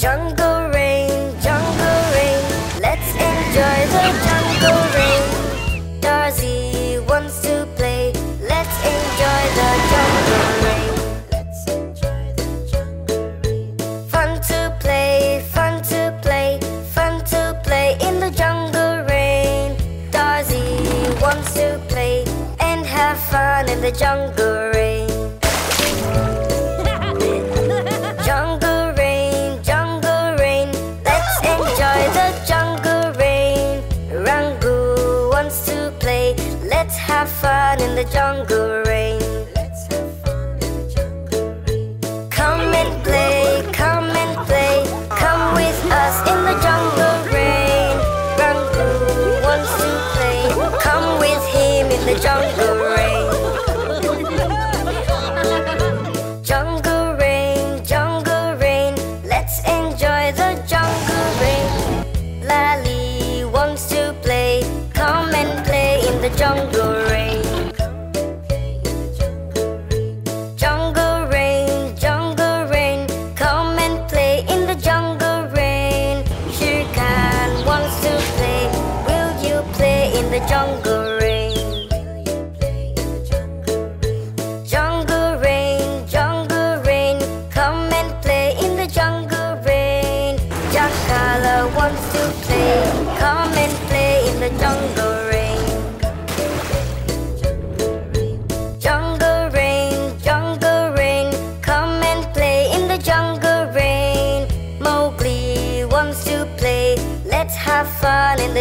Jungle rain, jungle rain, let's enjoy the jungle rain. Darcy wants to play, let's enjoy the jungle rain. Let's enjoy the jungle rain. Fun to play, fun to play, fun to play in the jungle rain. Darcy wants to play and have fun in the jungle the jungle rain. Let's have fun in the jungle rain. Come and play, come and play, come with us in the jungle rain. Rangu wants to play, come with him in the jungle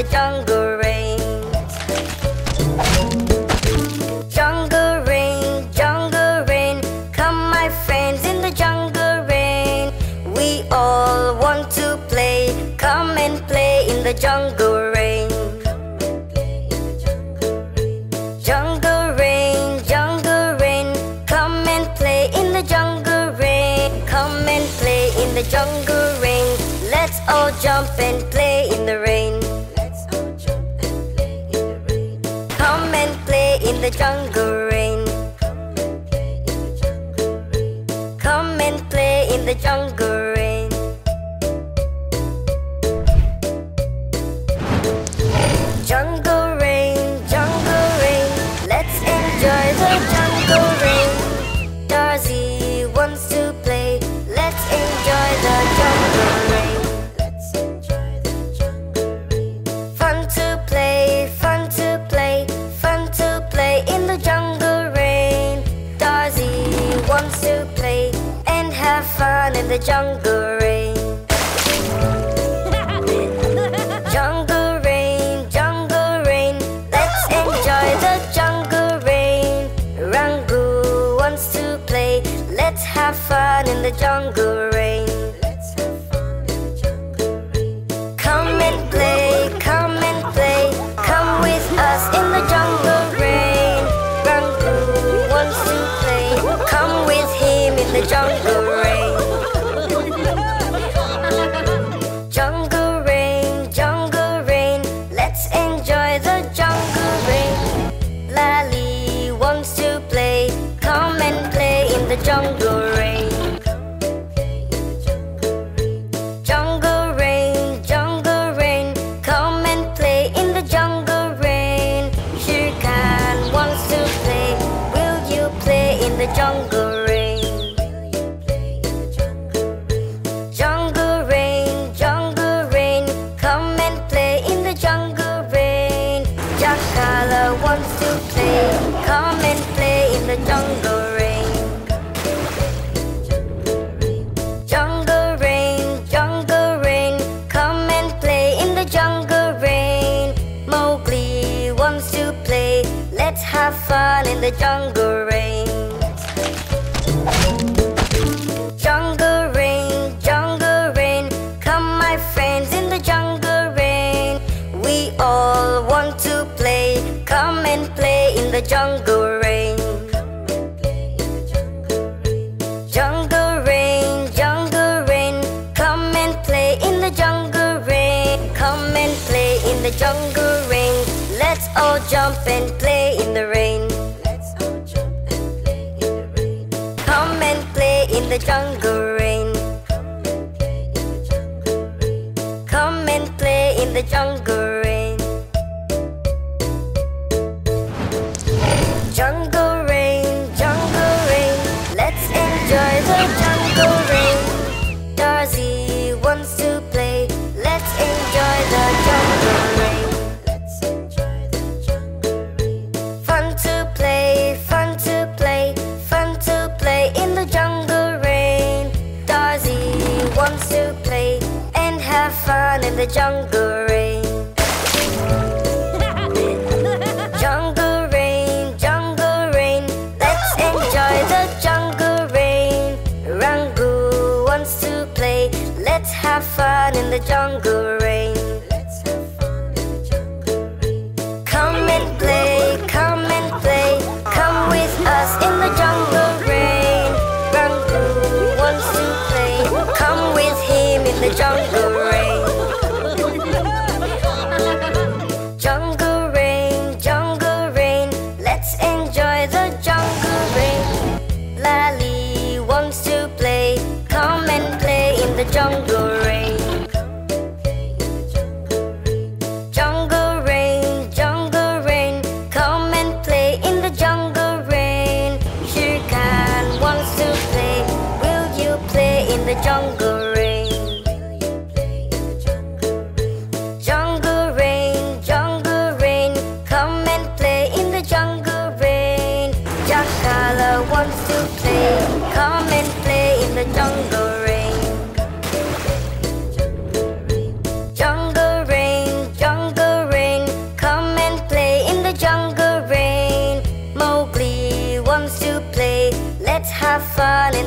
the jungle rain. Jungle rain, jungle rain, come my friends in the jungle rain. We all want to play, come and play in the jungle rain. Jungle rain, jungle rain, come and play in the jungle rain. Come and play in the jungle rain. Let's all jump and play in the jungle jungle rain. Jungle rain, jungle rain, let's enjoy the jungle rain. Rangu wants to play, let's have fun in the jungle rain. Let's have fun in the jungle rain. Come and play, come and play, come with us in the jungle rain. Rangu wants to play, come with him in the jungle rain. Jakala wants to play, come and play in the jungle rain. Jungle rain, jungle rain, come and play in the jungle rain. Mowgli wants to play, let's have fun in the jungle jungle rain. Let's all jump and play jungle rain. jungle rain, jungle rain, let's enjoy the jungle rain. Rangu wants to play, let's have fun in the jungle rain.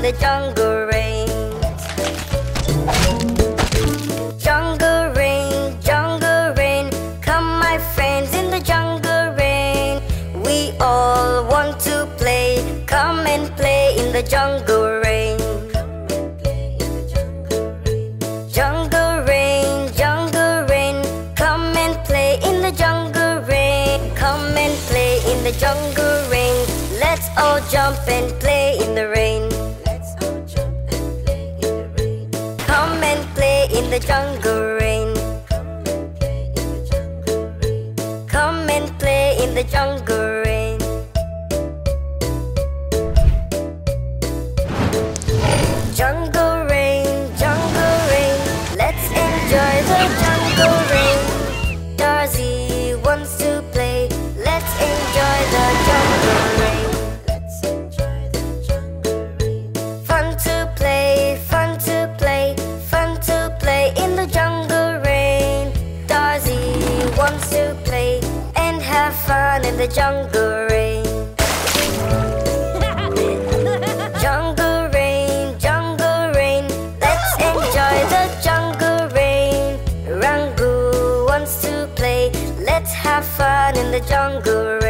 The jungle rain. Jungle rain, jungle rain, come my friends in the jungle rain. We all want to play, come and play in the jungle rain. Jungle rain, jungle rain, come and play in the jungle rain. Come and play in the jungle rain. Let's all jump and play Jungle rain, jungle rain, let's enjoy the jungle rain. Darcy wants to play, let's enjoy the jungle rain. Fun to play, fun to play, fun to play in the jungle rain. Darcy wants to play and have fun in the jungle wants to play, let's have fun in the jungle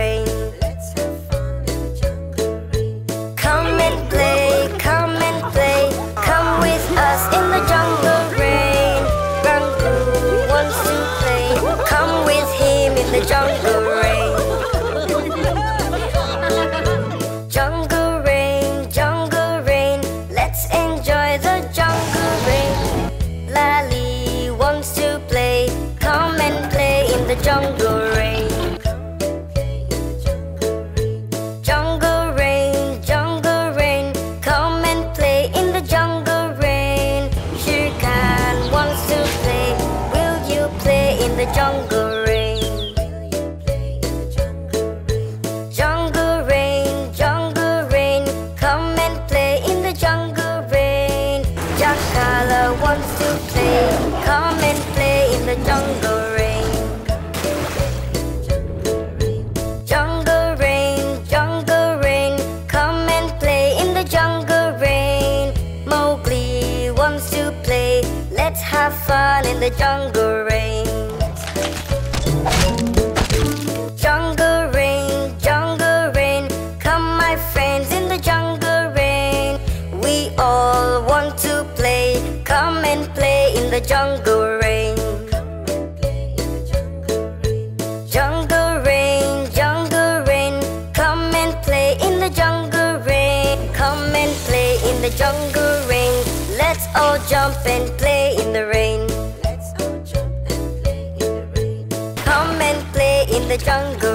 jungle rain. Jungle rain, jungle rain, come and play in the jungle rain. Mowgli wants to play, let's have fun in the jungle rain. Jungle rain, jungle rain, come my friends in the jungle rain. We all want to play, come and play in the jungle Come and play in the jungle rain. Let's all jump and play in the rain. Come and play in the rain. Come and play in the jungle